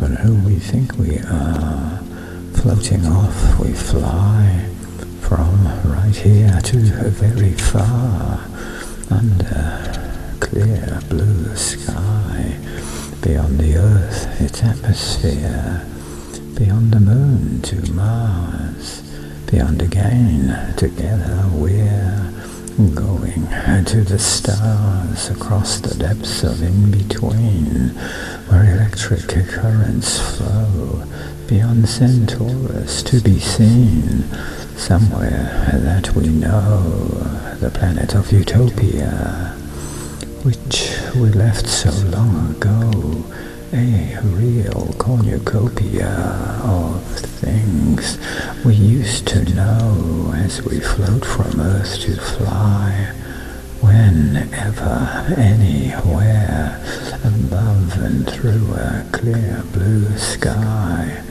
than who we think we are. Floating off, we fly from right here to very far under clear blue sky, beyond the earth, its atmosphere, beyond the moon to Mars, beyond again, together we're going to the stars across the depths of in-between, where electric currents flow, beyond Centaurus to be seen, somewhere that we know, the planet of Utopia, which we left so long ago, a real cornucopia of things we used to know as we float from Earth to fly, whenever, anywhere, above and through a clear blue sky.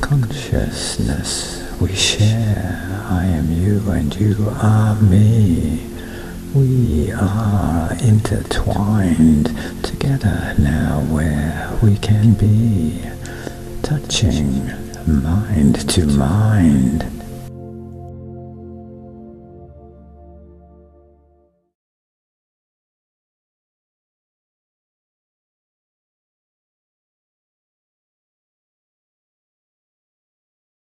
Consciousness we share, I am you and you are me. We are intertwined together now where we can be, touching mind to mind